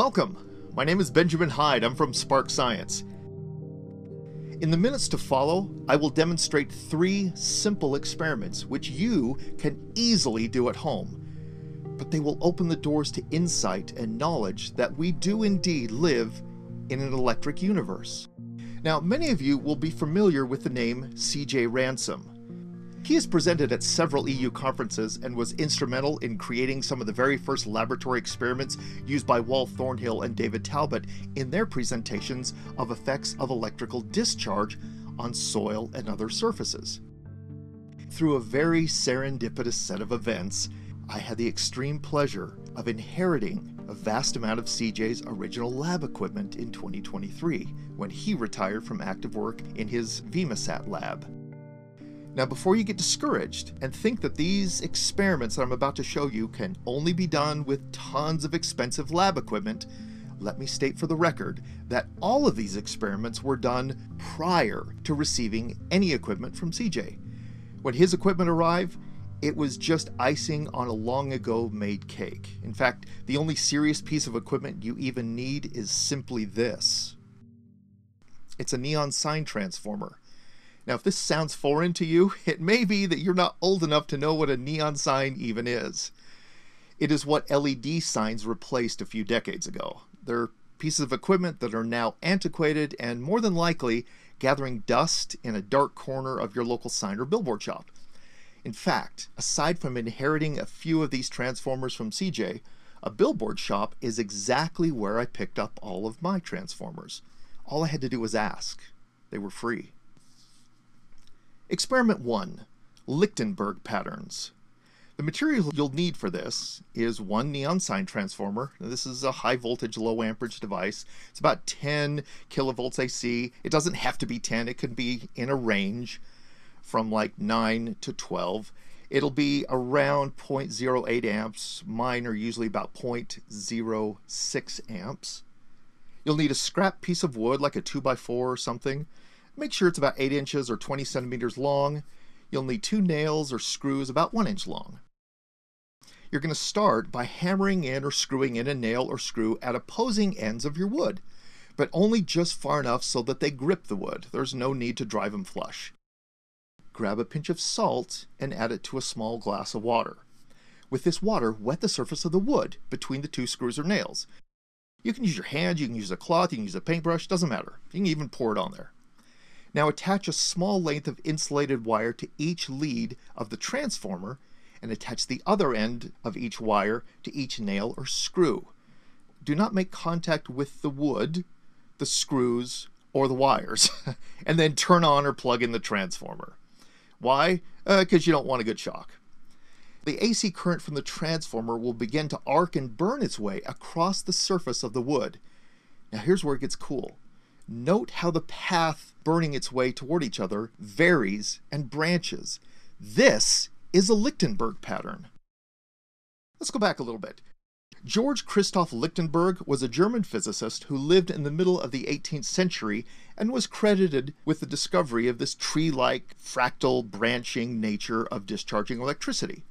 Welcome! My name is Benjamin Hyde. I'm from Spark Science. In the minutes to follow, I will demonstrate three simple experiments which you can easily do at home. But they will open the doors to insight and knowledge that we do indeed live in an electric universe. Now, many of you will be familiar with the name CJ Ransom. He has presented at several EU conferences and was instrumental in creating some of the very first laboratory experiments used by Wal Thornhill and David Talbot in their presentations of effects of electrical discharge on soil and other surfaces. Through a very serendipitous set of events, I had the extreme pleasure of inheriting a vast amount of CJ's original lab equipment in 2023 when he retired from active work in his Vemasat lab. Now, before you get discouraged and think that these experiments that I'm about to show you can only be done with tons of expensive lab equipment, let me state for the record that all of these experiments were done prior to receiving any equipment from CJ. When his equipment arrived, it was just icing on a long ago made cake. In fact, the only serious piece of equipment you even need is simply this. It's a neon sign transformer. Now, if this sounds foreign to you, it may be that you're not old enough to know what a neon sign even is. It is what LED signs replaced a few decades ago. They're pieces of equipment that are now antiquated and more than likely gathering dust in a dark corner of your local sign or billboard shop. In fact, aside from inheriting a few of these transformers from CJ, a billboard shop is exactly where I picked up all of my transformers. All I had to do was ask. They were free. Experiment 1 Lichtenberg Patterns. The material you'll need for this is one neon sign transformer. This is a high voltage, low amperage device. It's about 10 kilovolts AC. It doesn't have to be 10, it could be in a range from like 9 to 12. It'll be around 0.08 amps. Mine are usually about 0.06 amps. You'll need a scrap piece of wood, like a 2x4 or something. Make sure it's about 8 inches or 20 centimeters long. You'll need two nails or screws about 1 inch long. You're going to start by hammering in or screwing in a nail or screw at opposing ends of your wood, but only just far enough so that they grip the wood. There's no need to drive them flush. Grab a pinch of salt and add it to a small glass of water. With this water, wet the surface of the wood between the two screws or nails. You can use your hand, you can use a cloth, you can use a paintbrush, doesn't matter. You can even pour it on there. Now attach a small length of insulated wire to each lead of the transformer and attach the other end of each wire to each nail or screw. Do not make contact with the wood, the screws, or the wires, and then turn on or plug in the transformer. Why? Because uh, you don't want a good shock. The AC current from the transformer will begin to arc and burn its way across the surface of the wood. Now here's where it gets cool. Note how the path burning its way toward each other varies and branches. This is a Lichtenberg pattern. Let's go back a little bit. George Christoph Lichtenberg was a German physicist who lived in the middle of the 18th century and was credited with the discovery of this tree like, fractal, branching nature of discharging electricity.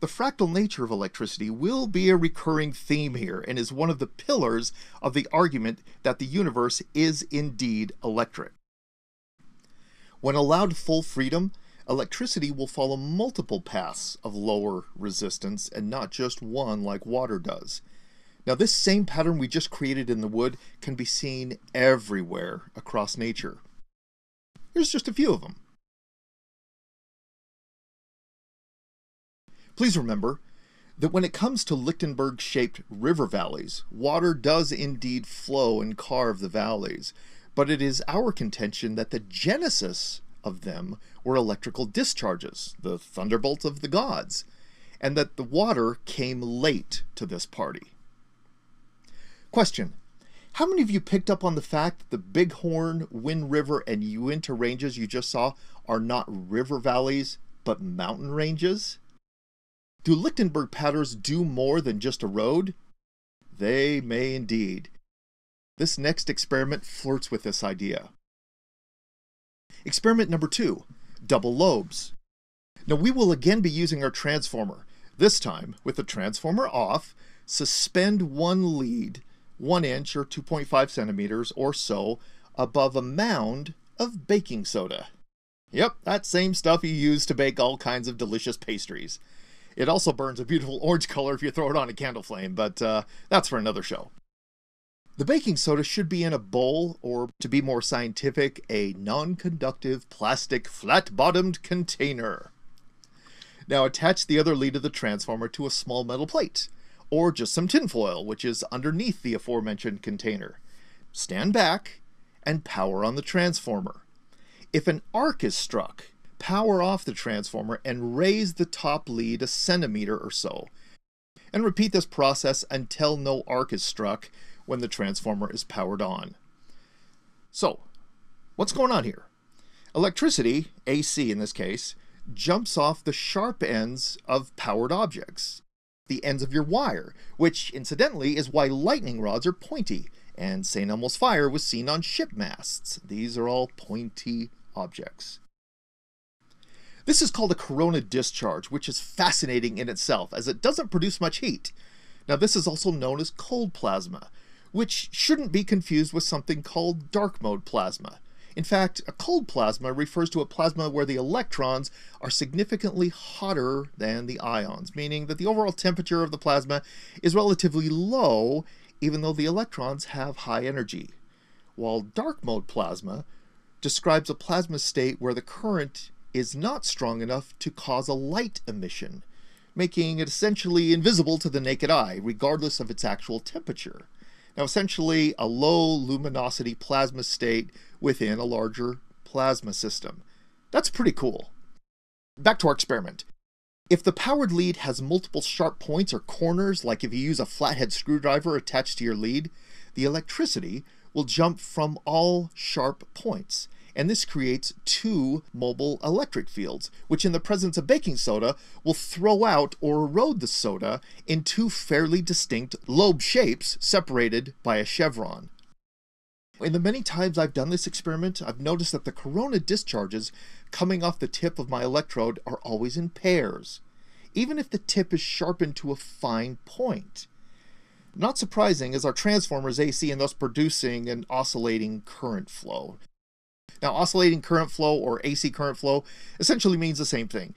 The fractal nature of electricity will be a recurring theme here and is one of the pillars of the argument that the universe is indeed electric. When allowed full freedom, electricity will follow multiple paths of lower resistance and not just one like water does. Now this same pattern we just created in the wood can be seen everywhere across nature. Here's just a few of them. Please remember that when it comes to Lichtenberg shaped river valleys, water does indeed flow and carve the valleys, but it is our contention that the genesis of them were electrical discharges, the thunderbolts of the gods, and that the water came late to this party. Question How many of you picked up on the fact that the Bighorn, Wind River, and Uinta ranges you just saw are not river valleys, but mountain ranges? Do Lichtenberg patterns do more than just a road? They may indeed. This next experiment flirts with this idea. Experiment number two, double lobes. Now we will again be using our transformer. This time, with the transformer off, suspend one lead 1 inch or 2.5 centimeters or so above a mound of baking soda. Yep, that same stuff you use to bake all kinds of delicious pastries. It also burns a beautiful orange color if you throw it on a candle flame, but uh, that's for another show. The baking soda should be in a bowl, or to be more scientific, a non conductive plastic flat bottomed container. Now attach the other lead of the transformer to a small metal plate, or just some tinfoil, which is underneath the aforementioned container. Stand back and power on the transformer. If an arc is struck, power off the transformer and raise the top lead a centimeter or so. And repeat this process until no arc is struck when the transformer is powered on. So, what's going on here? Electricity, AC in this case, jumps off the sharp ends of powered objects, the ends of your wire, which incidentally is why lightning rods are pointy, and St. Elmo's fire was seen on ship masts. These are all pointy objects. This is called a corona discharge, which is fascinating in itself as it doesn't produce much heat. Now, this is also known as cold plasma, which shouldn't be confused with something called dark mode plasma. In fact, a cold plasma refers to a plasma where the electrons are significantly hotter than the ions, meaning that the overall temperature of the plasma is relatively low, even though the electrons have high energy. While dark mode plasma describes a plasma state where the current is not strong enough to cause a light emission, making it essentially invisible to the naked eye, regardless of its actual temperature. Now, essentially, a low luminosity plasma state within a larger plasma system. That's pretty cool. Back to our experiment. If the powered lead has multiple sharp points or corners, like if you use a flathead screwdriver attached to your lead, the electricity will jump from all sharp points. And this creates two mobile electric fields, which in the presence of baking soda will throw out or erode the soda in two fairly distinct lobe shapes separated by a chevron. In the many times I've done this experiment, I've noticed that the corona discharges coming off the tip of my electrode are always in pairs, even if the tip is sharpened to a fine point. Not surprising, as our transformer is AC and thus producing an oscillating current flow. Now, oscillating current flow or AC current flow essentially means the same thing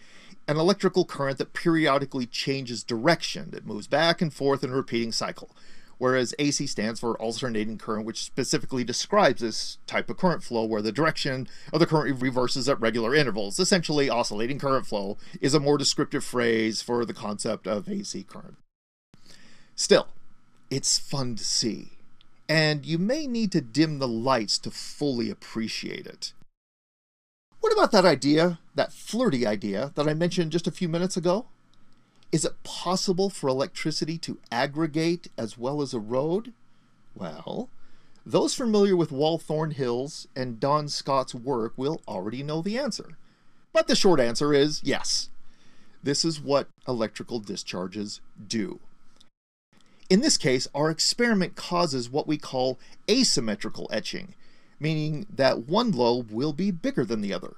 an electrical current that periodically changes direction. that moves back and forth in a repeating cycle. Whereas AC stands for alternating current, which specifically describes this type of current flow where the direction of the current reverses at regular intervals. Essentially, oscillating current flow is a more descriptive phrase for the concept of AC current. Still, it's fun to see, and you may need to dim the lights to fully appreciate it. What about that idea, that flirty idea that I mentioned just a few minutes ago? Is it possible for electricity to aggregate as well as erode? Well, those familiar with Wal Hills and Don Scott's work will already know the answer. But the short answer is yes. This is what electrical discharges do. In this case, our experiment causes what we call asymmetrical etching, meaning that one lobe will be bigger than the other.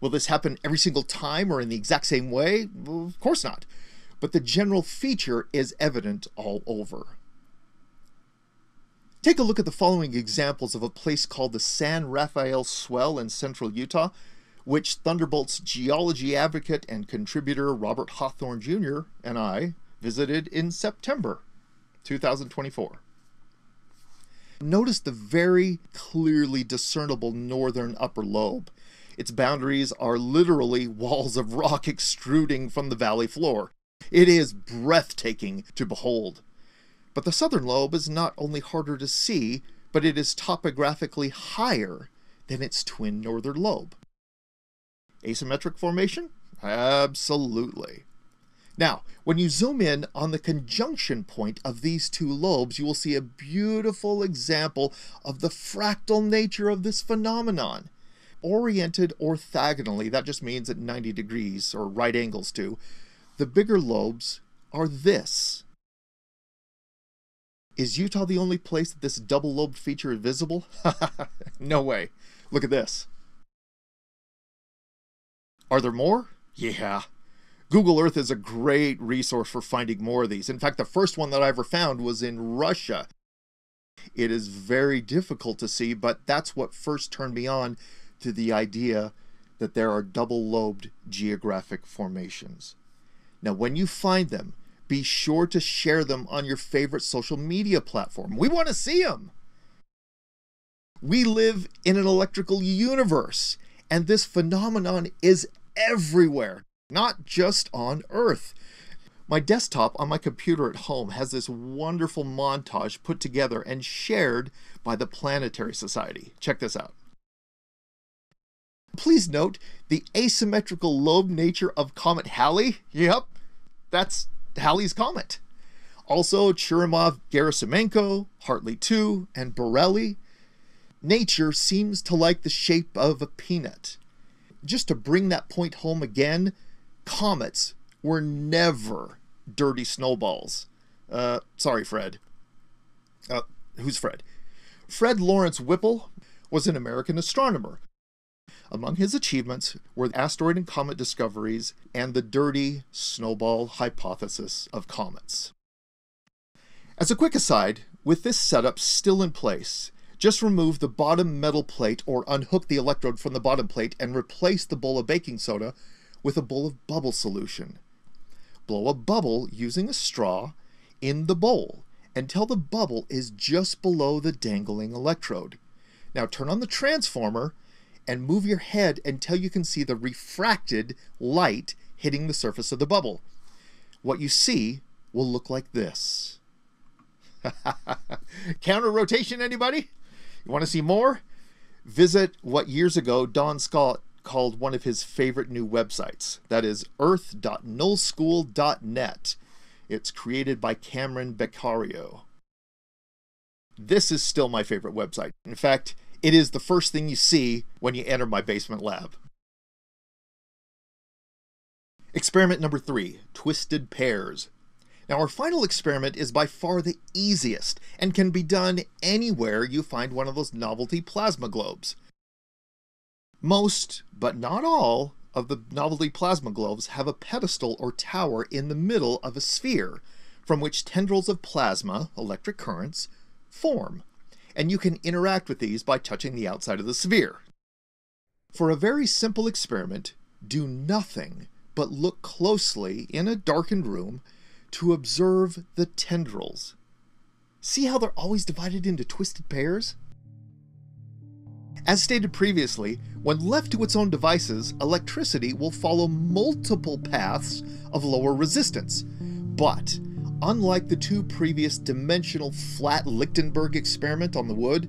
Will this happen every single time or in the exact same way? Well, of course not. But the general feature is evident all over. Take a look at the following examples of a place called the San Rafael Swell in central Utah, which Thunderbolt's geology advocate and contributor Robert Hawthorne Jr. and I visited in September 2024. Notice the very clearly discernible northern upper lobe. Its boundaries are literally walls of rock extruding from the valley floor. It is breathtaking to behold. But the southern lobe is not only harder to see, but it is topographically higher than its twin northern lobe. Asymmetric formation? Absolutely. Now, when you zoom in on the conjunction point of these two lobes, you will see a beautiful example of the fractal nature of this phenomenon. Oriented orthogonally, that just means at 90 degrees, or right angles to, the bigger lobes are this. Is Utah the only place that this double lobed feature is visible? no way. Look at this. Are there more? Yeah. Google Earth is a great resource for finding more of these. In fact, the first one that I ever found was in Russia. It is very difficult to see, but that's what first turned me on to the idea that there are double lobed geographic formations. Now, when you find them, be sure to share them on your favorite social media platform. We want to see them. We live in an electrical universe, and this phenomenon is everywhere, not just on Earth. My desktop on my computer at home has this wonderful montage put together and shared by the Planetary Society. Check this out. Please note the asymmetrical lobe nature of Comet Halley. Yep, that's Halley's Comet. Also, Churyumov Gerasimenko, Hartley 2, and Borrelly. Nature seems to like the shape of a peanut. Just to bring that point home again, comets were never dirty snowballs. Uh, sorry, Fred. Uh, who's Fred? Fred Lawrence Whipple was an American astronomer. Among his achievements were asteroid and comet discoveries and the dirty snowball hypothesis of comets. As a quick aside, with this setup still in place, just remove the bottom metal plate or unhook the electrode from the bottom plate and replace the bowl of baking soda with a bowl of bubble solution blow a bubble using a straw in the bowl until the bubble is just below the dangling electrode. Now turn on the transformer and move your head until you can see the refracted light hitting the surface of the bubble. What you see will look like this. Counter rotation, anybody? You want to see more? Visit what years ago Don Scott called one of his favorite new websites. That is earth.nullschool.net. It's created by Cameron Beccario. This is still my favorite website. In fact, it is the first thing you see when you enter my basement lab. Experiment number three Twisted Pairs. Now, our final experiment is by far the easiest and can be done anywhere you find one of those novelty plasma globes. Most, but not all, of the novelty plasma globes have a pedestal or tower in the middle of a sphere from which tendrils of plasma, electric currents, form, and you can interact with these by touching the outside of the sphere. For a very simple experiment, do nothing but look closely in a darkened room to observe the tendrils. See how they're always divided into twisted pairs? As stated previously, when left to its own devices, electricity will follow multiple paths of lower resistance. But, unlike the two previous dimensional flat Lichtenberg experiment on the wood,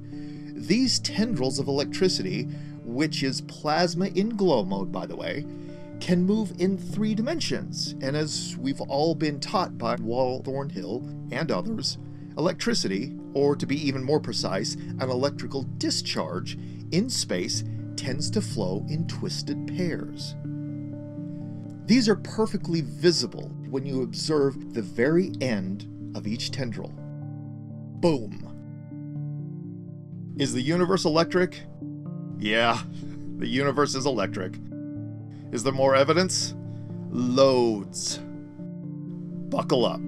these tendrils of electricity, which is plasma in glow mode by the way, can move in three dimensions, and as we've all been taught by Wal Thornhill and others, electricity, or to be even more precise, an electrical discharge, in space tends to flow in twisted pairs. These are perfectly visible when you observe the very end of each tendril. Boom! Is the universe electric? Yeah, the universe is electric. Is there more evidence? Loads. Buckle up.